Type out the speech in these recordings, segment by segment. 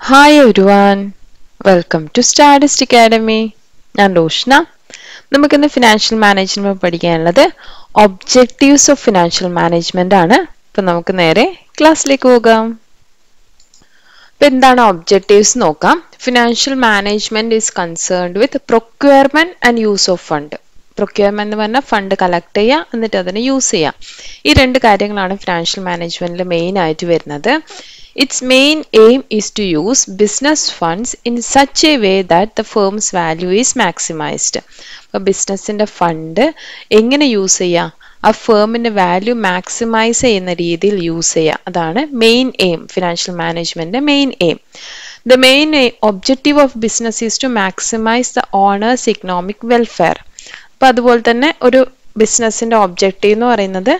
Hi ഒരുവാൻ welcome to സ്റ്റാഡിസ്റ്റ് academy ഞാൻ റോഷ്ന. നമുക്കിന്ന് ഫിനാൻഷ്യൽ മാനേജ്മെന്റ് പഠിക്കാനുള്ളത് ഒബ്ജക്റ്റീവ്സ് ഓഫ് ഫിനാൻഷ്യൽ മാനേജ്മെന്റ് ആണ്. ഇപ്പൊ നമുക്ക് നേരെ ക്ലാസ്സിലേക്ക് പോകാം. ഇപ്പൊ എന്താണ് ഒബ്ജക്റ്റീവ്സ് നോക്കാം. Financial management is concerned with procurement and use of fund procurement എന്ന് പറഞ്ഞാൽ ഫണ്ട് കളക്ട് ചെയ്യുക എന്നിട്ട് അതിനെ യൂസ് ചെയ്യുക ഈ രണ്ട് കാര്യങ്ങളാണ് ഫിനാൻഷ്യൽ മാനേജ്മെന്റിൽ മെയിൻ ആയിട്ട് വരുന്നത്. Its main aim is to use business funds in such a way that the firm's value is maximised അപ്പോൾ ബിസിനസ്സിന്റെ ഫണ്ട് എങ്ങനെ യൂസ് ചെയ്യാം? ആ ഫേമിന്റെ വാല്യൂ മാക്സിമൈസ് ചെയ്യുന്ന രീതിയിൽ യൂസ് ചെയ്യുക അതാണ് മെയിൻ എയിം ഫിനാൻഷ്യൽ മാനേജ്മെന്റിന്റെ main aim the main objective of business is to maximise the owner's economic welfare അപ്പൊ അതുപോലെ തന്നെ ഒരു ബിസിനസിന്റെ ഒബ്ജക്റ്റീവ് എന്ന് പറയുന്നത്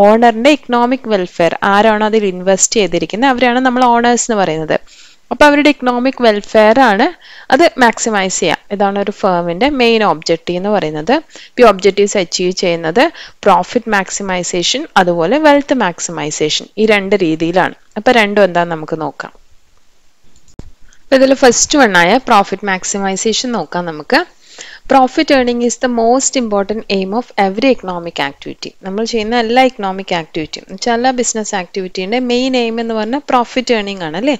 ഓണറിന്റെ ഇക്കണോമിക് വെൽഫെയർ ആരാണോ അതിൽ ഇൻവെസ്റ്റ് ചെയ്തിരിക്കുന്നത് അവരാണ് നമ്മൾ ഓണേഴ്സ് എന്ന് പറയുന്നത്. അപ്പൊ അവരുടെ ഇക്കണോമിക് വെൽഫെയർ ആണ് അത് മാക്സിമൈസ് ചെയ്യാം. ഇതാണ് ഒരു ഫേമിന്റെ മെയിൻ ഒബ്ജക്റ്റീവ് എന്ന് പറയുന്നത്. ഈ ഒബ്ജക്റ്റീവ്സ് അച്ചീവ് ചെയ്യുന്നത് പ്രോഫിറ്റ് മാക്സിമൈസേഷൻ അതുപോലെ വെൽത്ത് മാക്സിമൈസേഷൻ ഈ രണ്ട് രീതിയിലാണ്. അപ്പൊ രണ്ടും എന്താന്ന് നമുക്ക് നോക്കാം. ഇതിൽ ഫസ്റ്റ് വണ്ണായ പ്രോഫിറ്റ് മാക്സിമൈസേഷൻ നോക്കാം നമുക്ക്. Profit earning is the most important aim of every economic activity നമ്മൾ ചെയ്യുന്ന എല്ലാ എക്കണോമിക് ആക്ടിവിറ്റിയും എല്ലാ ബിസിനസ് ആക്ടിവിറ്റീന്റെ മെയിൻ എയിം എന്ന് പറഞ്ഞാൽ പ്രോഫിറ്റ് ഏർണിംഗ് ആണ് അല്ലേ?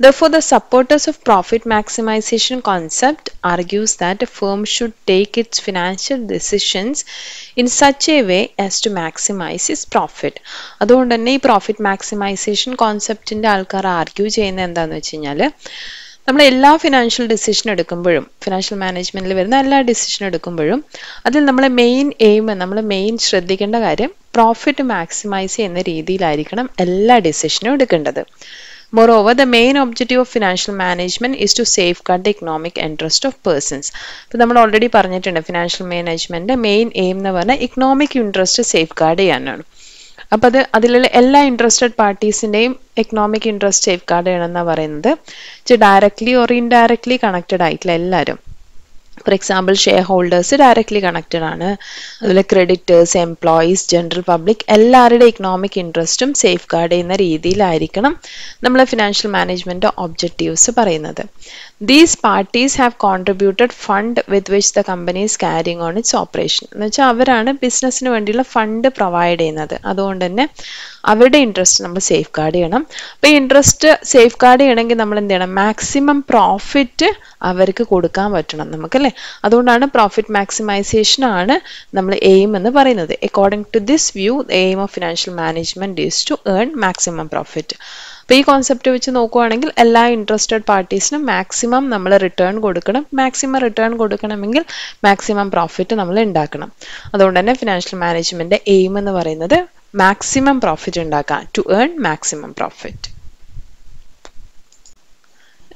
The for the supporters of profit maximisation concept argues that firm should take its financial decisions in such a way as to maximise is profit അതുകൊണ്ട് തന്നെ ഈ profit maximisation കോൺസെപ്റ്റിന്റെ ആൾക്കാർ argue ചെയ്യുന്നത് എന്താണെന്ന് വെച്ച് കഴിഞ്ഞാൽ നമ്മൾ എല്ലാ ഫിനാൻഷ്യൽ ഡിസിഷൻ എടുക്കുമ്പോഴും ഫിനാൻഷ്യൽ മാനേജ്മെന്റിൽ വരുന്ന എല്ലാ ഡിസിഷൻ എടുക്കുമ്പോഴും അതിൽ നമ്മളെ മെയിൻ എയിം നമ്മൾ മെയിൻ ശ്രദ്ധിക്കേണ്ട കാര്യം പ്രോഫിറ്റ് മാക്സിമൈസ് ചെയ്യുന്ന രീതിയിലായിരിക്കണം എല്ലാ ഡിസിഷനും എടുക്കേണ്ടത് Moreover, the main objective of financial management is to safeguard the economic interest of persons. ഇപ്പോൾ നമ്മൾ ഓൾറെഡി പറഞ്ഞിട്ടുണ്ട് ഫിനാൻഷ്യൽ മാനേജ്മെന്റ് മെയിൻ എയിം എന്ന് പറഞ്ഞാൽ ഇക്കണോമിക് ഇൻട്രസ്റ്റ് സേഫ് ഗാർഡ് ചെയ്യാനാണ് അപ്പം അത് അതിലുള്ള എല്ലാ ഇൻട്രസ്റ്റഡ് പാർട്ടീസിന്റെയും എക്കണോമിക് ഇൻട്രസ്റ്റ് സേഫ് ഗാർഡ് ചെയ്യണമെന്നാണ് പറയുന്നത്. ഡയറക്റ്റ്ലി ഓർ ഇൻഡയറക്റ്റ്ലി കണക്റ്റഡ് ആയിട്ടുള്ള എല്ലാവരും for example shareholders directly connected ആണ്. അതുപോലെ ക്രെഡിറ്റേഴ്സ് എംപ്ലോയീസ് ജനറൽ പബ്ലിക് എല്ലാവരുടെ ഇക്കണോമിക് ഇൻട്രസ്റ്റും സേഫ് ഗാർഡ് ചെയ്യുന്ന രീതിയിലായിരിക്കണം നമ്മൾ ഫിനാൻഷ്യൽ മാനേജ്മെന്റ് ഒബ്ജക്റ്റീവ്സ് പറയുന്നത്. These parties have contributed fund with which the companies carrying on its operation എന്ന് വെച്ചാൽ അവരാണ് ബിസിനസ്സിന് വേണ്ടിയുള്ള ഫണ്ട് പ്രൊവൈഡ് ചെയ്യുന്നത്. അതുകൊണ്ട് തന്നെ അവരുടെ ഇൻട്രസ്റ്റ് നമ്മൾ സേഫ് ഗാർഡ് ചെയ്യണം. അപ്പോൾ ഈ ഇൻട്രസ്റ്റ് സേഫ് ഗാർഡ് ചെയ്യണമെങ്കിൽ നമ്മൾ എന്ത് ചെയ്യണം? മാക്സിമം പ്രോഫിറ്റ് അവർക്ക് കൊടുക്കാൻ പറ്റണം നമുക്കല്ലേ? അതുകൊണ്ടാണ് പ്രോഫിറ്റ് മാക്സിമൈസേഷൻ ആണ് നമ്മൾ എയിം എന്ന് പറയുന്നത്. According to this view aim of financial management is to earn maximum profit അപ്പോൾ ഈ കോൺസെപ്റ്റ് വെച്ച് നോക്കുവാണെങ്കിൽ എല്ലാ ഇൻട്രസ്റ്റഡ് പാർട്ടീസിനും മാക്സിമം നമ്മൾ റിട്ടേൺ കൊടുക്കണം. മാക്സിമം റിട്ടേൺ കൊടുക്കണമെങ്കിൽ മാക്സിമം പ്രോഫിറ്റ് നമ്മൾ ഉണ്ടാക്കണം. അതുകൊണ്ട് തന്നെ ഫിനാൻഷ്യൽ മാനേജ്മെന്റ് എയിം എന്ന് പറയുന്നത് മാക്സിമം പ്രോഫിറ്റ് ഉണ്ടാക്കാൻ ടു ഏൺ മാക്സിമം പ്രോഫിറ്റ്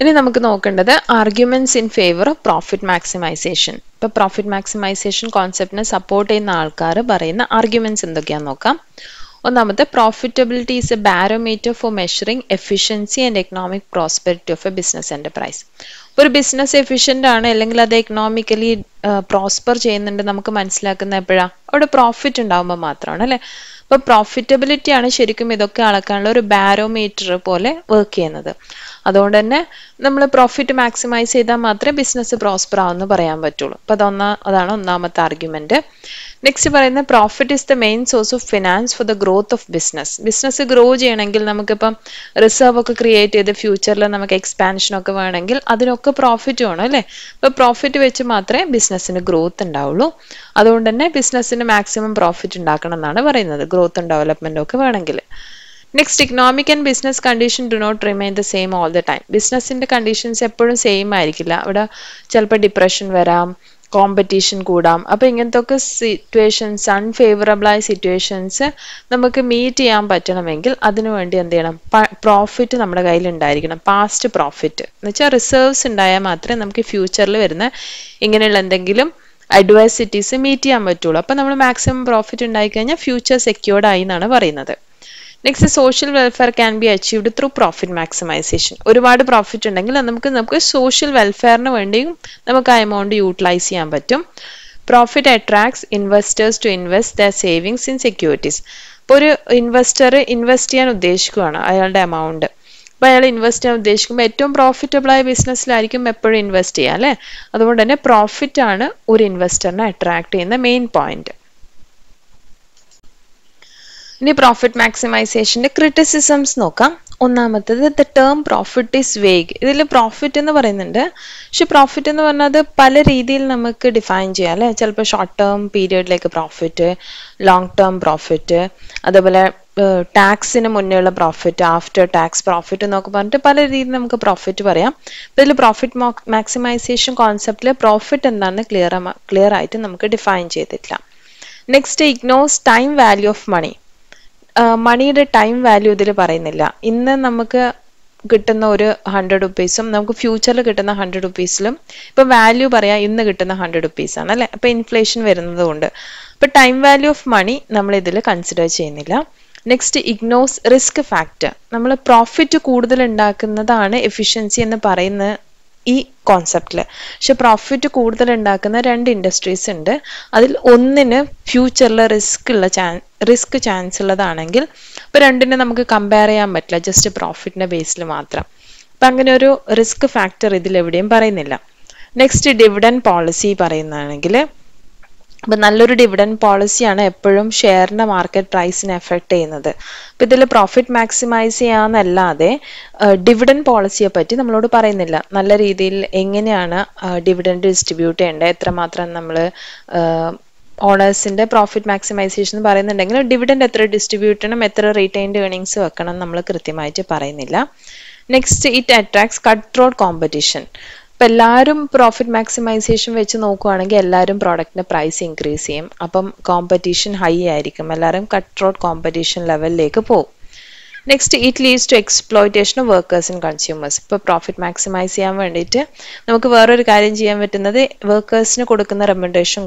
ഇനി നമുക്ക് നോക്കേണ്ടത് arguments in favour of profit maximisation ഇപ്പൊ പ്രോഫിറ്റ് മാക്സിമൈസേഷൻ കോൺസെപ്റ്റിനെ സപ്പോർട്ട് ചെയ്യുന്ന ആൾക്കാർ പറയുന്ന ആർഗ്യുമെന്റ്സ് എന്തൊക്കെയാന്ന് നോക്കാം. ഒന്നാമത്തെ profitability is a barometer for measuring efficiency and economic prosperity of a business enterprise ഒരു ബിസിനസ് എഫിഷ്യന്റ് ആണ് അല്ലെങ്കിൽ അത് എക്കണോമിക്കലി പ്രോസ്പർ ചെയ്യുന്നുണ്ട് നമുക്ക് മനസ്സിലാക്കുന്ന എപ്പോഴാണ് അവിടെ പ്രോഫിറ്റ് ഉണ്ടാവുമ്പോൾ മാത്രമാണ് അല്ലേ? അപ്പോൾ പ്രോഫിറ്റബിലിറ്റി ആണ് ശരിക്കും ഇതൊക്കെ അളക്കാനുള്ള ഒരു ബാരോമീറ്റർ പോലെ വർക്ക് ചെയ്യുന്നത്. അതുകൊണ്ട് തന്നെ നമ്മൾ പ്രോഫിറ്റ് മാക്സിമൈസ് ചെയ്താൽ മാത്രമേ ബിസിനസ് പ്രോസ്പർ ആവുമെന്ന് പറയാൻ പറ്റുള്ളൂ. അപ്പോൾ അതൊന്നാ അതാണ് ഒന്നാമത്തെ ആർഗ്യുമെന്റ് നെക്സ്റ്റ് പറയുന്നത് profit is the main source of finance for the growth of business business grow ചെയ്യണമെങ്കിൽ നമുക്കിപ്പം റിസർവ് ഒക്കെ ക്രിയേറ്റ് ചെയ്ത് ഫ്യൂച്ചറിൽ നമുക്ക് എക്സ്പാൻഷൻ ഒക്കെ വേണമെങ്കിൽ അതിനൊക്കെ പ്രോഫിറ്റ് വേണം അല്ലേ? അപ്പോൾ പ്രോഫിറ്റ് വെച്ച് മാത്രമേ ബിസിനസ്സിന് ഗ്രോത്ത് ഉണ്ടാവുള്ളൂ. അതുകൊണ്ട് തന്നെ ബിസിനസ്സിന് മാക്സിമം പ്രോഫിറ്റ് ഉണ്ടാക്കണം എന്നാണ് പറയുന്നത്. ഗ്രോത്തും ഡെവലപ്മെന്റും ഒക്കെ വേണമെങ്കിൽ. Next economic and business condition do not remain the same all the time ബിസിനസ്സിന്റെ conditions എപ്പോഴും സെയിം ആയിരിക്കില്ല. അവിടെ ചിലപ്പോൾ ഡിപ്രഷൻ വരാം കോമ്പറ്റീഷൻ കൂടാം. അപ്പോൾ ഇങ്ങനത്തെ ഒക്കെ സിറ്റുവേഷൻസ് അൺഫേവറബിളായ സിറ്റുവേഷൻസ് നമുക്ക് മീറ്റ് ചെയ്യാൻ പറ്റണമെങ്കിൽ അതിനുവേണ്ടി എന്ത് ചെയ്യണം? പ്രോഫിറ്റ് നമ്മുടെ കയ്യിൽ ഉണ്ടായിരിക്കണം. പാസ്റ്റ് പ്രോഫിറ്റ് എന്ന് വെച്ചാൽ റിസർവ്സ് ഉണ്ടായാൽ മാത്രമേ നമുക്ക് ഫ്യൂച്ചറിൽ വരുന്ന ഇങ്ങനെയുള്ള എന്തെങ്കിലും അഡ്വേഴ്സിറ്റീസ് മീറ്റ് ചെയ്യാൻ പറ്റുള്ളൂ. അപ്പോൾ നമ്മൾ മാക്സിമം പ്രോഫിറ്റ് ഉണ്ടായിക്കഴിഞ്ഞാൽ ഫ്യൂച്ചർ സെക്യൂർഡ് ആയി എന്നാണ് പറയുന്നത്. Next social welfare can be achieved through profit maximisation ഒരുപാട് പ്രോഫിറ്റ് ഉണ്ടെങ്കിൽ നമുക്ക് നമുക്ക് സോഷ്യൽ വെൽഫെയറിന് വേണ്ടിയും നമുക്ക് ആ എമൗണ്ട് യൂട്ടിലൈസ് ചെയ്യാൻ പറ്റും. Profit attracts investors to invest the savings in securities ഇപ്പോൾ ഒരു ഇൻവെസ്റ്റർ ഇൻവെസ്റ്റ് ചെയ്യാൻ ഉദ്ദേശിക്കുകയാണ് അയാളുടെ എമൗണ്ട് അപ്പോൾ അയാൾ ഇൻവെസ്റ്റ് ചെയ്യാൻ ഉദ്ദേശിക്കുമ്പോൾ ഏറ്റവും പ്രോഫിറ്റബിൾ ആയ ബിസിനസ്സിലായിരിക്കും എപ്പോഴും ഇൻവെസ്റ്റ് ചെയ്യുക അല്ലേ? അതുകൊണ്ട് തന്നെ പ്രോഫിറ്റ് ആണ് ഒരു ഇൻവെസ്റ്ററിനെ അട്രാക്ട് ചെയ്യുന്ന മെയിൻ പോയിന്റ് ഇനി പ്രോഫിറ്റ് മാക്സിമൈസേഷന്റെ ക്രിറ്റിസിസംസ് നോക്കാം. ഒന്നാമത്തത് the term profit is vague ഇതിൽ പ്രോഫിറ്റ് എന്ന് പറയുന്നുണ്ട്. പക്ഷെ പ്രോഫിറ്റ് എന്ന് പറഞ്ഞത് പല രീതിയിൽ നമുക്ക് ഡിഫൈൻ ചെയ്യാം അല്ലേ? ചിലപ്പോൾ ഷോർട്ട് ടേം പീരിയഡിലേക്ക് പ്രോഫിറ്റ് ലോങ് ടേം പ്രോഫിറ്റ് അതേപോലെ ടാക്സിന് മുന്നേയുള്ള പ്രോഫിറ്റ് ആഫ്റ്റർ ടാക്സ് പ്രോഫിറ്റ് എന്നൊക്കെ പറഞ്ഞിട്ട് പല രീതിയിൽ നമുക്ക് പ്രോഫിറ്റ് പറയാം. അപ്പോൾ ഇതിൽ പ്രോഫിറ്റ് മാക്സിമൈസേഷൻ കോൺസെപ്റ്റിൽ പ്രോഫിറ്റ് എന്താണെന്ന് ക്ലിയർ ക്ലിയർ ആയിട്ട് നമുക്ക് ഡിഫൈൻ ചെയ്തിട്ടില്ല. Next ignores time value of money മണിയുടെ ടൈം വാല്യൂ ഇതിൽ പറയുന്നില്ല. ഇന്ന് നമുക്ക് കിട്ടുന്ന ഒരു ഹൺഡ്രഡ് റുപ്പീസും നമുക്ക് ഫ്യൂച്ചറിൽ കിട്ടുന്ന ഹൺഡ്രഡ് റുപ്പീസിലും ഇപ്പം വാല്യൂ പറയാം ഇന്ന് കിട്ടുന്ന ഹൺഡ്രഡ് റുപ്പീസ് ആണ് അല്ലേ? അപ്പം ഇൻഫ്ലേഷൻ വരുന്നത് കൊണ്ട്. അപ്പം ടൈം വാല്യൂ ഓഫ് മണി നമ്മൾ ഇതിൽ കൺസിഡർ ചെയ്യുന്നില്ല. നെക്സ്റ്റ് ഇഗ്നോസ് റിസ്ക് ഫാക്ടർ നമ്മൾ പ്രോഫിറ്റ് കൂടുതൽ ഉണ്ടാക്കുന്നതാണ് എഫിഷ്യൻസി എന്ന് പറയുന്ന ഈ കോൺസെപ്റ്റിൽ പക്ഷെ പ്രോഫിറ്റ് കൂടുതൽ ഉണ്ടാക്കുന്ന രണ്ട് ഇൻഡസ്ട്രീസ് ഉണ്ട്. അതിൽ ഒന്നിന് ഫ്യൂച്ചറിൽ റിസ്ക് ഉള്ള ചാൻ റിസ്ക് ചാൻസ് ഉള്ളതാണെങ്കിൽ ഇപ്പോൾ രണ്ടിനെ നമുക്ക് കമ്പയർ ചെയ്യാൻ പറ്റില്ല. ജസ്റ്റ് പ്രോഫിറ്റിന്റെ ബേസിൽ മാത്രം. അപ്പം അങ്ങനെ ഒരു റിസ്ക് ഫാക്ടർ ഇതിൽ എവിടെയും പറയുന്നില്ല. നെക്സ്റ്റ് ഡിവിഡൻ പോളിസി പറയുന്നതാണെങ്കിൽ അപ്പൊ നല്ലൊരു ഡിവിഡൻ പോളിസിയാണ് എപ്പോഴും ഷെയറിന്റെ മാർക്കറ്റ് പ്രൈസിനെ എഫക്റ്റ് ചെയ്യുന്നത്. അപ്പം ഇതിൽ പ്രോഫിറ്റ് മാക്സിമൈസ് ചെയ്യാന്നല്ലാതെ ഡിവിഡൻ പോളിസിയെ പറ്റി നമ്മളോട് പറയുന്നില്ല. നല്ല രീതിയിൽ എങ്ങനെയാണ് ഡിവിഡൻഡ് ഡിസ്ട്രിബ്യൂട്ട് ചെയ്യേണ്ടത്? എത്രമാത്രം നമ്മൾ ഓണേഴ്സിന്റെ പ്രോഫിറ്റ് മാക്സിമൈസേഷൻ എന്ന് പറയുന്നുണ്ടെങ്കിൽ ഡിവിഡൻഡ് എത്ര ഡിസ്ട്രിബ്യൂട്ട് ചെയ്യണം എത്ര റീറ്റൈൻഡ് ഏണിങ്സ് വെക്കണം നമ്മൾ കൃത്യമായിട്ട് പറയുന്നില്ല. Next it attracts cut throat competition ഇപ്പം എല്ലാവരും പ്രോഫിറ്റ് മാക്സിമൈസേഷൻ വെച്ച് നോക്കുവാണെങ്കിൽ എല്ലാവരും പ്രോഡക്റ്റിന് പ്രൈസ് ഇൻക്രീസ് ചെയ്യും. അപ്പം കോമ്പറ്റീഷൻ ഹൈ ആയിരിക്കും. എല്ലാവരും കട്ട് റോഡ് കോമ്പറ്റീഷൻ ലെവലിലേക്ക് പോകും. Next it leads to exploitation of workers and consumers ഇപ്പോൾ പ്രോഫിറ്റ് മാക്സിമൈസ് ചെയ്യാൻ വേണ്ടിയിട്ട് നമുക്ക് വേറൊരു കാര്യം ചെയ്യാൻ പറ്റുന്നത് വർക്കേഴ്സിന് കൊടുക്കുന്ന റെമ്യൂണറേഷൻ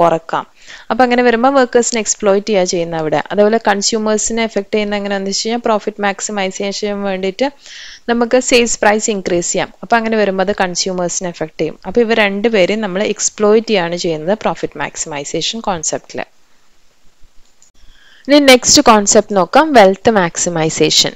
കുറക്കാം. അപ്പം അങ്ങനെ വരുമ്പോൾ വർക്കേഴ്സിനെ എക്സ്പ്ലോയിറ്റ് ചെയ്യുക ചെയ്യുന്ന അവിടെ. അതുപോലെ കൺസ്യൂമേഴ്സിനെ എഫക്ട് ചെയ്യുന്ന എങ്ങനെയാണെന്ന് വെച്ച് കഴിഞ്ഞാൽ പ്രോഫിറ്റ് മാക്സിമൈസേഷൻ വേണ്ടിയിട്ട് നമുക്ക് സെയിൽസ് പ്രൈസ് ഇൻക്രീസ് ചെയ്യാം. അപ്പം അങ്ങനെ വരുമ്പോൾ അത് കൺസ്യൂമേഴ്സിനെ എഫക്ട് ചെയ്യും. അപ്പോൾ ഇവർ രണ്ടുപേരെയും നമ്മൾ എക്സ്പ്ലോയിറ്റ് ചെയ്യാണ് ചെയ്യുന്നത് പ്രോഫിറ്റ് മാക്സിമൈസേഷൻ കോൺസെപ്റ്റിൽ ഇനി നെക്സ്റ്റ് കോൺസെപ്റ്റ് നോക്കാം wealth maximisation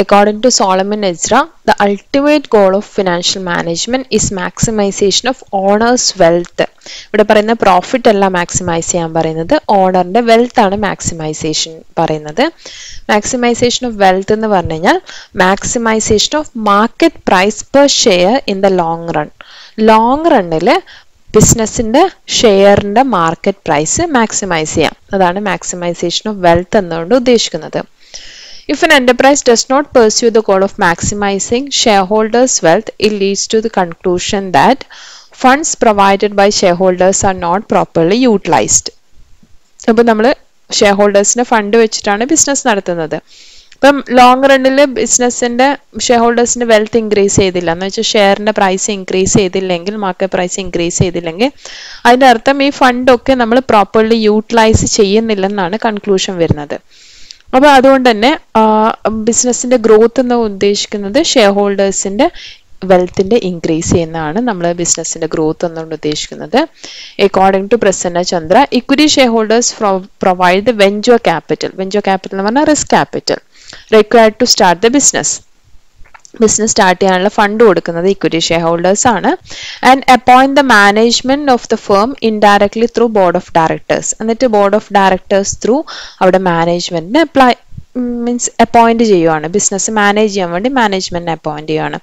according to Solomon Ezra the ultimate goal of financial management is maximisation of owners wealth ഇവിടെ പറയുന്ന പ്രോഫിറ്റ് അല്ല മാക്സിമൈസ് ചെയ്യാൻ പറയുന്നത് ഓണറിന്റെ വെൽത്ത് ആണ് മാക്സിമൈസേഷൻ പറയുന്നത്. മാക്സിമൈസേഷൻ ഓഫ് വെൽത്ത് എന്ന് പറഞ്ഞു കഴിഞ്ഞാൽ maximisation of market price per share in the long run long റണ്ണിൽ ബിസിനസ്സിന്റെ ഷെയറിന്റെ മാർക്കറ്റ് പ്രൈസ് മാക്സിമൈസ് ചെയ്യാം. അതാണ് മാക്സിമൈസേഷൻ ഓഫ് വെൽത്ത് എന്നുകൊണ്ട് ഉദ്ദേശിക്കുന്നത്. If an enterprise does not pursue the goal of maximising share holders wealth it leads to the conclusion that funds provided by share holders are not properly utilised അപ്പോൾ നമ്മൾ share ഹോൾഡേഴ്സിന്റെ fund വെച്ചിട്ടാണ് business നടത്തുന്നത്. ഇപ്പം long റണ്ണിൽ ബിസിനസിന്റെ share ഹോൾഡേഴ്സിന്റെ wealth increase ചെയ്തില്ല. എന്ന് വെച്ചാൽ ഷെയറിന്റെ പ്രൈസ് ഇൻക്രീസ് ചെയ്തില്ലെങ്കിൽ മാർക്കറ്റ് പ്രൈസ് ഇൻക്രീസ് ചെയ്തില്ലെങ്കിൽ അതിന്റെ അർത്ഥം ഈ ഫണ്ടൊക്കെ നമ്മൾ പ്രോപ്പർലി യൂട്ടിലൈസ് ചെയ്യുന്നില്ലെന്നാണ് കൺക്ലൂഷൻ വരുന്നത്. അപ്പോൾ അതുകൊണ്ട് തന്നെ ബിസിനസിന്റെ ഗ്രോത്ത് എന്ന് ഉദ്ദേശിക്കുന്നത് ഷെയർ ഹോൾഡേഴ്സിന്റെ വെൽത്തിന്റെ ഇൻക്രീസ് ചെയ്യുന്നതാണ് നമ്മൾ ബിസിനസിന്റെ ഗ്രോത്ത് എന്നുകൊണ്ട് ഉദ്ദേശിക്കുന്നത്. According to Prasanna Chandra equity shareholders provide the venture capital venture capital എന്ന് പറഞ്ഞാൽ risk capital required to start the business. Business start ചെയ്യാനുള്ള ഫണ്ട് കൊടുക്കുന്നത് ഇക്വിറ്റി ഷെയർ ഹോൾഡേഴ്സ് ആണ്. And appoint the management of the firm indirectly through board of directors എന്നിട്ട് board of directors through അവിടെ മാനേജ്മെന്റിന് apply means appoint ചെയ്യുവാണ്. Business manage ചെയ്യാൻ വേണ്ടി മാനേജ്മെന്റിനെ അപ്പോയിന്റ് ചെയ്യുവാണ്.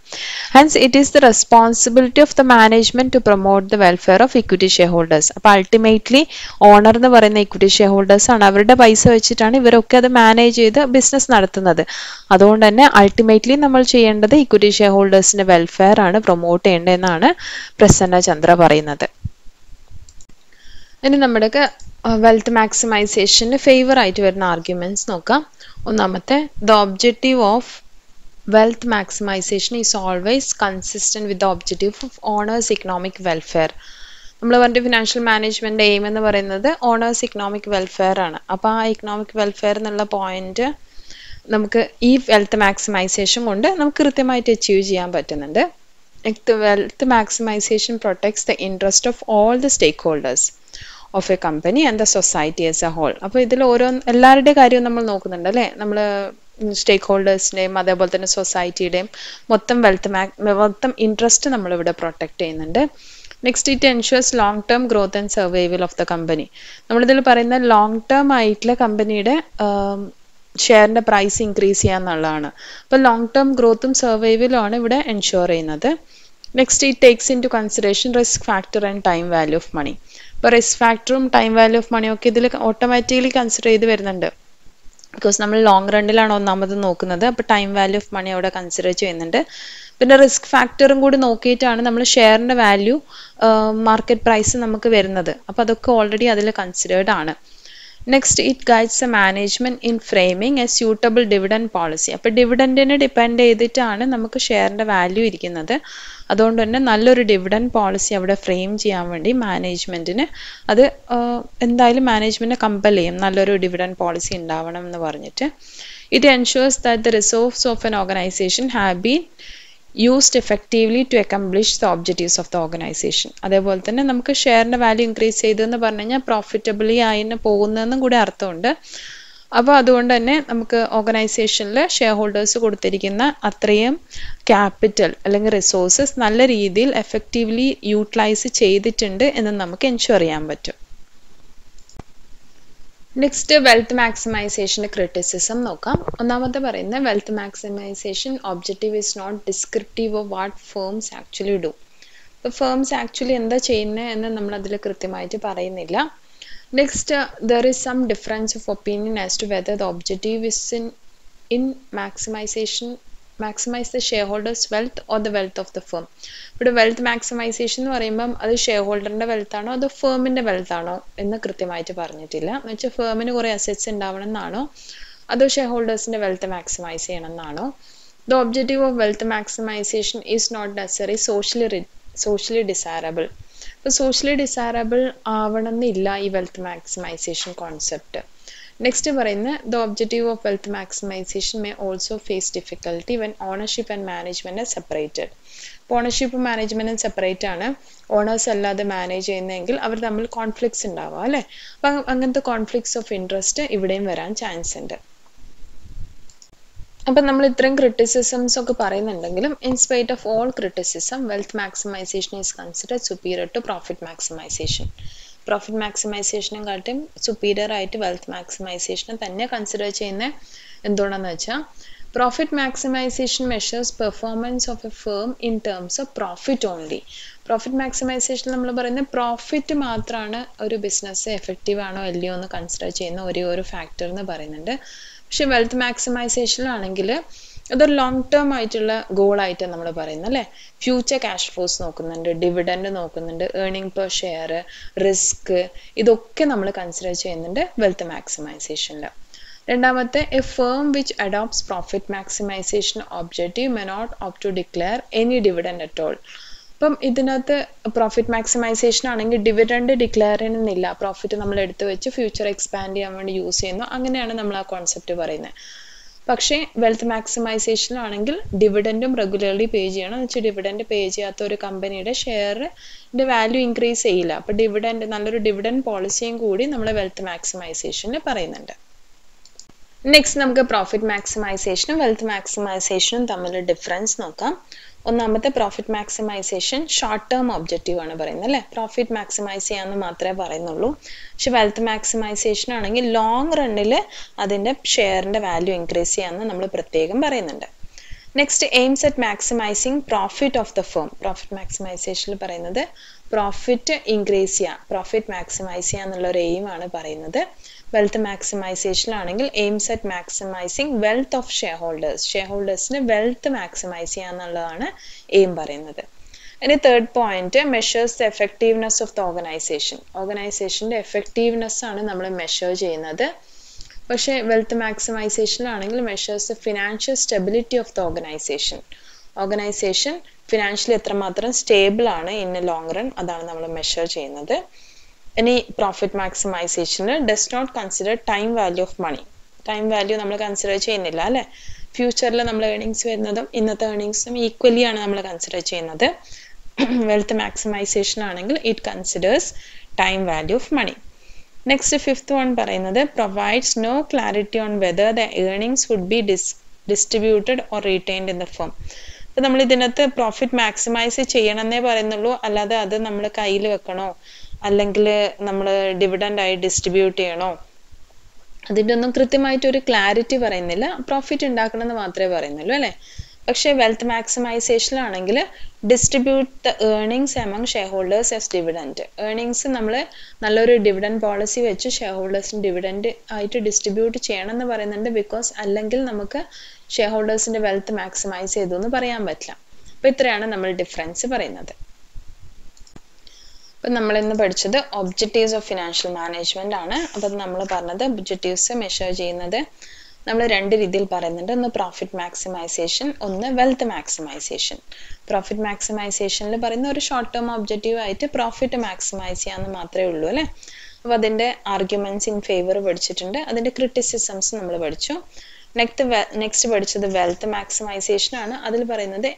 Hence it is the responsibility of the management to promote the welfare of equity shareholders അപ്പൊ ultimately owner എന്ന് പറയുന്ന ഇക്വിറ്റി ഷെയർ ഹോൾഡേഴ്സ് ആണ് അവരുടെ പൈസ വെച്ചിട്ടാണ് ഇവരൊക്കെ അത് മാനേജ് ചെയ്ത് ബിസിനസ് നടത്തുന്നത്. അതുകൊണ്ട് തന്നെ അൾട്ടിമേറ്റ്ലി നമ്മൾ ചെയ്യേണ്ടത് ഇക്വിറ്റി ഷെയർ ഹോൾഡേഴ്സിന്റെ വെൽഫെയർ ആണ് പ്രൊമോട്ട് ചെയ്യേണ്ടതെന്നാണ് പ്രസന്ന ചന്ദ്ര പറയുന്നത്. ഇനി നമ്മുടെ വെൽത്ത് മാക്സിമൈസേഷന് ഫേവർ ആയിട്ട് വരുന്ന ആർഗ്യുമെന്റ്സ് നോക്കാം. ഒന്നാമത്തെ the objective of wealth maximisation is always consistent with the objective of owner's economic welfare നമ്മൾ പറഞ്ഞ ഫിനാൻഷ്യൽ മാനേജ്മെന്റ് എയിം എന്ന് പറയുന്നത് ഓണേഴ്സ് ഇക്കണോമിക് വെൽഫെയർ ആണ്. അപ്പോൾ ആ ഇക്കണോമിക് വെൽഫെയർ എന്നുള്ള പോയിന്റ് നമുക്ക് ഈ വെൽത്ത് മാക്സിമൈസേഷൻ കൊണ്ട് നമുക്ക് കൃത്യമായിട്ട് അച്ചീവ് ചെയ്യാൻ പറ്റുന്നുണ്ട്. Wealth maximisation protects the interest of all the stakeholders of a company and the society as a whole അപ്പോൾ ഇതിൽ ഓരോ എല്ലാവരുടെ കാര്യവും നമ്മൾ നോക്കുന്നുണ്ട് അല്ലേ? നമ്മൾ സ്റ്റേക്ക് ഹോൾഡേഴ്സിന്റെയും അതേപോലെ തന്നെ സൊസൈറ്റിയുടെയും മൊത്തം വെൽത്ത് മൊത്തം ഇൻട്രസ്റ്റ് നമ്മളിവിടെ പ്രൊട്ടക്റ്റ് ചെയ്യുന്നുണ്ട്. Next it ensures long term growth and survival of the company നമ്മളിതിൽ പറയുന്ന ലോങ് ടേം ആയിട്ടുള്ള കമ്പനിയുടെ ഷെയറിന്റെ പ്രൈസ് ഇൻക്രീസ് ചെയ്യുക എന്നുള്ളതാണ്. അപ്പോൾ ലോങ് ടേം ഗ്രോത്തും സർവൈവലും ആണ് ഇവിടെ എൻഷുർ ചെയ്യുന്നത്. Next it takes into consideration risk factor and time value of money ഇപ്പോൾ റിസ്ക് ഫാക്ടറും ടൈം വാല്യൂ ഓഫ് മണിയും ഒക്കെ ഇതിൽ ഓട്ടോമാറ്റിക്കലി കൺസിഡർ ചെയ്ത് വരുന്നുണ്ട്. ബിക്കോസ് നമ്മൾ ലോങ് റണ്ണിലാണ് ഒന്നാമത് നോക്കുന്നത്. അപ്പോൾ ടൈം വാല്യൂ ഓഫ് മണി അവിടെ കൺസിഡർ ചെയ്യുന്നുണ്ട്. പിന്നെ റിസ്ക് ഫാക്ടറും കൂടി നോക്കിയിട്ടാണ് നമ്മൾ ഷെയറിന്റെ വാല്യൂ മാർക്കറ്റ് പ്രൈസ് നമുക്ക് വരുന്നത്. അപ്പോൾ അതൊക്കെ ഓൾറെഡി അതിൽ കൺസിഡേർഡ് ആണ്. Next it guides a management in framing a suitable dividend policy അപ്പോൾ ഡിവിഡൻഡിനെ ഡിപ്പെൻഡ് ചെയ്തിട്ടാണ് നമുക്ക് ഷെയറിന്റെ വാല്യൂ ഇരിക്കുന്നത്. അതുകൊണ്ട് തന്നെ നല്ലൊരു ഡിവിഡൻഡ് പോളിസി അവിടെ ഫ്രെയിം ചെയ്യാൻ വേണ്ടി മാനേജ്മെന്റിന് അത് എന്തായാലും മാനേജ്മെന്റിനെ കമ്പൽ ചെയ്യും. നല്ലൊരു ഡിവിഡൻഡ് പോളിസി ഉണ്ടാവണം എന്ന് പറഞ്ഞിട്ട്. It ensures that the resource of an organisation have been used effectively to accomplish the objectives of the organisation അതേപോലെ തന്നെ നമുക്ക് ഷെയറിന്റെ വാല്യൂ ഇൻക്രീസ് ചെയ്തെന്ന് പറഞ്ഞു കഴിഞ്ഞാൽ പ്രോഫിറ്റബിളി ആയിന് പോകുന്നതെന്നും കൂടി അർത്ഥമുണ്ട്. അപ്പോൾ അതുകൊണ്ട് തന്നെ നമുക്ക് ഓർഗനൈസേഷനിൽ ഷെയർ ഹോൾഡേഴ്സ് കൊടുത്തിരിക്കുന്ന അത്രയും ക്യാപിറ്റൽ അല്ലെങ്കിൽ റിസോഴ്സസ് നല്ല രീതിയിൽ എഫക്റ്റീവ്ലി യൂട്ടിലൈസ് ചെയ്തിട്ടുണ്ട് എന്ന് നമുക്ക് എൻഷുർ ചെയ്യാൻ പറ്റും. നെക്സ്റ്റ് വെൽത്ത് മാക്സിമൈസേഷന്റെ ക്രിറ്റിസിസം നോക്കാം. ഒന്നാമത്തെ പറയുന്നത് wealth maximisation objective is not descriptive of what firms actually do ഇപ്പോൾ ഫേംസ് ആക്ച്വലി എന്താ ചെയ്യുന്നത് എന്ന് നമ്മൾ അതിൽ കൃത്യമായിട്ട് പറയുന്നില്ല. Next there is some difference of opinion as to whether the objective is in in maximisation maximise the shareholders wealth or the wealth of the firm ഇവിടെ wealth maximisation എന്ന് പറയുമ്പം അത് ഷെയർ ഹോൾഡറിന്റെ വെൽത്ത് ആണോ അതോ വെൽത്ത് ആണോ എന്ന് കൃത്യമായിട്ട് പറഞ്ഞിട്ടില്ല. എന്ന് വെച്ചാൽ ഫേമിന് കുറേ അസറ്റ്സ് ഉണ്ടാവണം എന്നാണോ അതോ ഷെയർ ഹോൾഡേഴ്സിന്റെ വെൽത്ത് മാക്സിമൈസ് ചെയ്യണം എന്നാണോ? The objective of wealth maximisation is not necessary socially socially desirable ഇപ്പോൾ സോഷ്യലി ഡിസൈറബിൾ ആവണമെന്നില്ല ഈ വെൽത്ത് മാക്സിമൈസേഷൻ കോൺസെപ്റ്റ് നെക്സ്റ്റ് പറയുന്നത് the objective of wealth maximisation may also face difficulty when ownership and management separated ownership മാനേജ്മെന്റും separate ആണ്. Owners അല്ലാതെ manage ചെയ്യുന്നതെങ്കിൽ അവർ തമ്മിൽ കോൺഫ്ലിക്ട്സ് ഉണ്ടാവുക അല്ലേ? അപ്പം അങ്ങനത്തെ കോൺഫ്ലിക്ട്സ് ഓഫ് ഇൻട്രസ്റ്റ് ഇവിടെയും വരാൻ ചാൻസ് ഉണ്ട്. അപ്പം നമ്മൾ ഇത്രയും ക്രിറ്റിസിസംസ് ഒക്കെ പറയുന്നുണ്ടെങ്കിലും in spite of all criticism wealth maximisation is consider superior to profit maximisation profit മാക്സിമൈസേഷനും കാട്ടും സുപ്പീരിയർ ആയിട്ട് വെൽത്ത് മാക്സിമൈസേഷനെ തന്നെ കൺസിഡർ ചെയ്യുന്ന എന്തുകൊണ്ടാന്ന് വെച്ചാൽ profit maximisation measures performance of a firm in terms of profit only profit maximisation നമ്മൾ പറയുന്നത് profit മാത്രമാണ് ഒരു ബിസിനസ് എഫക്റ്റീവ് ആണോ അല്ലയോ എന്ന് കൺസിഡർ ചെയ്യുന്ന ഒരേ ഒരു ഫാക്ടർ എന്ന് പറയുന്നുണ്ട്. പക്ഷെ വെൽത്ത് മാക്സിമൈസേഷനിലാണെങ്കിൽ അതൊരു ലോങ് ടേം ആയിട്ടുള്ള ഗോൾ ആയിട്ട് നമ്മൾ പറയുന്നത് അല്ലേ? ഫ്യൂച്ചർ ക്യാഷ് ഫ്ലോസ് നോക്കുന്നുണ്ട് ഡിവിഡൻഡ് നോക്കുന്നുണ്ട് ഏർണിംഗ് പെർ ഷെയർ റിസ്ക് ഇതൊക്കെ നമ്മൾ കൺസിഡർ ചെയ്യുന്നുണ്ട് വെൽത്ത് മാക്സിമൈസേഷനിൽ രണ്ടാമത്തെ a firm which adopts profit maximisation objective may not opt to declare any dividend at all അപ്പം ഇതിനകത്ത് പ്രോഫിറ്റ് മാക്സിമൈസേഷൻ ആണെങ്കിൽ ഡിവിഡൻഡ് ഡിക്ലെയർ ചെയ്യുന്നില്ല. പ്രോഫിറ്റ് നമ്മൾ എടുത്തു വെച്ച് ഫ്യൂച്ചർ എക്സ്പാൻഡ് ചെയ്യാൻ വേണ്ടി യൂസ് ചെയ്യുന്നു. അങ്ങനെയാണ് നമ്മൾ ആ കോൺസെപ്റ്റ് പറയുന്നത്. പക്ഷേ വെൽത്ത് മാക്സിമൈസേഷനിലാണെങ്കിൽ ഡിവിഡന്റും റെഗുലർലി പേ ചെയ്യണം. എന്ന് വെച്ചാൽ ഡിവിഡന്റ് പേ ചെയ്യാത്ത ഒരു കമ്പനിയുടെ ഷെയറിന്റെ വാല്യൂ ഇൻക്രീസ് ചെയ്യില്ല. അപ്പോൾ ഡിവിഡന്റ് നല്ലൊരു ഡിവിഡന്റ് പോളിസിയും കൂടി നമ്മൾ വെൽത്ത് മാക്സിമൈസേഷനിൽ പറയുന്നുണ്ട്. നെക്സ്റ്റ് നമുക്ക് പ്രോഫിറ്റ് മാക്സിമൈസേഷനും വെൽത്ത് മാക്സിമൈസേഷനും തമ്മിലുള്ള ഡിഫറൻസ് നോക്കാം. ഒന്നാമത്തെ profit maximisation short term objective ആണ് പറയുന്നത് അല്ലേ? പ്രോഫിറ്റ് മാക്സിമൈസ് ചെയ്യാമെന്ന് മാത്രമേ പറയുന്നുള്ളൂ. പക്ഷെ വെൽത്ത് മാക്സിമൈസേഷൻ ആണെങ്കിൽ ലോങ് റണ്ണിൽ അതിന്റെ ഷെയറിന്റെ വാല്യൂ ഇൻക്രീസ് ചെയ്യാമെന്ന് നമ്മൾ പ്രത്യേകം പറയുന്നുണ്ട്. Next aims at maximising profit of the firm profit മാക്സിമൈസേഷനിൽ പറയുന്നത് പ്രോഫിറ്റ് ഇൻക്രീസ് ചെയ്യുക പ്രോഫിറ്റ് മാക്സിമൈസ് ചെയ്യുക എന്നുള്ള ഒരു ആണ് പറയുന്നത്. Wealth മാക്സിമൈസേഷനിലാണെങ്കിൽ aims at maximising wealth of shareholders share ഹോൾഡേഴ്സിന് വെൽത്ത് മാക്സിമൈസ് ചെയ്യുക എന്നുള്ളതാണ് എയിം പറയുന്നത്. ഇനി third point measures the effectiveness of the organisation ഓർഗനൈസേഷന്റെ എഫക്റ്റീവ്നെസ് ആണ് നമ്മൾ മെഷർ ചെയ്യുന്നത്. പക്ഷേ wealth മാക്സിമൈസേഷനിലാണെങ്കിൽ measures financial stability of the organisation organisation financially എത്രമാത്രം സ്റ്റേബിൾ ആണ് ഇൻ എ ലോങ് റൺ അതാണ് നമ്മൾ മെഷർ ചെയ്യുന്നത്. ഇനി profit മാക്സിമൈസേഷന് does not consider time value of money time value നമ്മൾ കൺസിഡർ ചെയ്യുന്നില്ല അല്ലേ? ഫ്യൂച്ചറിൽ നമ്മൾ ഏർണിങ്സ് വരുന്നതും ഇന്നത്തെ ഏർണിങ്സും ഈക്വലി ആണ് നമ്മൾ കൺസിഡർ ചെയ്യുന്നത്. വെൽത്ത് മാക്സിമൈസേഷൻ ആണെങ്കിൽ it considers time value of money next fifth one പറയുന്നത് provides no clarity on whether the earnings would be dis distributed or retained in the form ഇപ്പം നമ്മൾ ഇതിനകത്ത് പ്രോഫിറ്റ് മാക്സിമൈസ് ചെയ്യണമെന്നേ പറയുന്നുള്ളൂ. അല്ലാതെ അത് നമ്മൾ കയ്യിൽ വെക്കണോ? അല്ലെങ്കിൽ നമ്മൾ ഡിവിഡൻഡ് ആയി ഡിസ്ട്രിബ്യൂട്ട് ചെയ്യണോ? അതിന്റെ ഒന്നും കൃത്യമായിട്ട് ഒരു ക്ലാരിറ്റി പറയുന്നില്ല. പ്രോഫിറ്റ് ഉണ്ടാക്കണമെന്ന് മാത്രമേ പറയുന്നുള്ളൂ അല്ലേ? പക്ഷേ wealth മാക്സിമൈസേഷനിലാണെങ്കിൽ distribute the earnings among share holders as dividend earnings നമ്മൾ നല്ലൊരു ഡിവിഡന്റ് പോളിസി വെച്ച് ഷെയർ ഹോൾഡേഴ്സിന് ഡിവിഡന്റ് ആയിട്ട് ഡിസ്ട്രിബ്യൂട്ട് ചെയ്യണം എന്ന് പറയുന്നുണ്ട് ബിക്കോസ് അല്ലെങ്കിൽ നമുക്ക് ഷെയർ ഹോൾഡേഴ്സിന്റെ വെൽത്ത് മാക്സിമൈസ് ചെയ്തു എന്ന് പറയാൻ പറ്റില്ല. അപ്പോൾ ഇത്രയാണ് നമ്മൾ ഡിഫറൻസ് പറയുന്നത്. നമ്മൾ ഇന്ന് പഠിച്ചത് ഒബ്ജക്റ്റീവ്സ് ഓഫ് ഫിനാൻഷ്യൽ മാനേജ്മെന്റ് ആണ്. അപ്പം നമ്മൾ പറഞ്ഞത് ഒബ്ജക്റ്റീവ്സ് മെഷർ ചെയ്യുന്നത് നമ്മൾ രണ്ട് രീതിയിൽ പറയുന്നുണ്ട്. ഒന്ന് പ്രോഫിറ്റ് മാക്സിമൈസേഷൻ ഒന്ന് വെൽത്ത് മാക്സിമൈസേഷൻ പ്രോഫിറ്റ് മാക്സിമൈസേഷനിൽ പറയുന്ന ഒരു ഷോർട്ട് ടേം ഒബ്ജക്റ്റീവ് ആയിട്ട് പ്രോഫിറ്റ് മാക്സിമൈസ് ചെയ്യാന്ന് മാത്രമേ ഉള്ളൂ അല്ലേ? അപ്പോൾ അതിന്റെ ആർഗ്യുമെന്റ്സ് ഇൻ ഫേവർ പഠിച്ചിട്ടുണ്ട്. അതിന്റെ ക്രിറ്റിസിസംസ് നമ്മൾ പഠിച്ചു. നെക്സ്റ്റ് നെക്സ്റ്റ് പഠിച്ചത് വെൽത്ത് മാക്സിമൈസേഷൻ ആണ്. അതിൽ പറയുന്നത്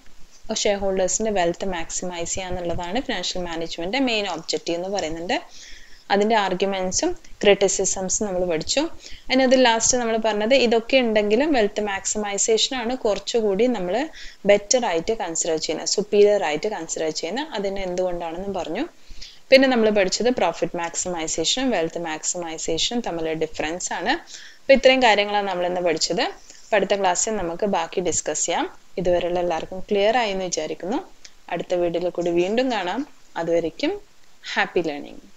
ഷെയർ ഹോൾഡേഴ്സിന്റെ വെൽത്ത് മാക്സിമൈസ് ചെയ്യുക എന്നുള്ളതാണ് ഫിനാൻഷ്യൽ മാനേജ്മെന്റ് മെയിൻ ഒബ്ജക്റ്റീവ് എന്ന് പറയുന്നുണ്ട്. അതിന്റെ ആർഗ്യുമെന്റ്സും ക്രിറ്റിസിസംസും നമ്മൾ പഠിച്ചു. അതിന് അത് ലാസ്റ്റ് നമ്മൾ പറഞ്ഞത് ഇതൊക്കെ ഉണ്ടെങ്കിലും വെൽത്ത് മാക്സിമൈസേഷൻ ആണ് കുറച്ചുകൂടി നമ്മൾ ബെറ്റർ ആയിട്ട് കൺസിഡർ ചെയ്യുന്നത് സുപ്പീരിയർ ആയിട്ട് കൺസിഡർ ചെയ്യുന്നത് അതിന് എന്തുകൊണ്ടാണെന്നും പറഞ്ഞു. പിന്നെ നമ്മൾ പഠിച്ചത് പ്രോഫിറ്റ് മാക്സിമൈസേഷനും വെൽത്ത് മാക്സിമൈസേഷനും തമ്മിലുള്ള ഡിഫറൻസ് ആണ്. അപ്പോൾ ഇത്രയും കാര്യങ്ങളാണ് നമ്മൾ ഇന്ന് പഠിച്ചത്. അപ്പോൾ അടുത്ത ക്ലാസ്സിൽ നമുക്ക് ബാക്കി ഡിസ്കസ് ചെയ്യാം. ഇതുവരെയുള്ള എല്ലാവർക്കും ക്ലിയർ ആയി എന്ന് വിചാരിക്കുന്നു. അടുത്ത വീഡിയോയിൽ കൂടി വീണ്ടും കാണാം. അതുവരയ്ക്കും ഹാപ്പി ലേണിംഗ്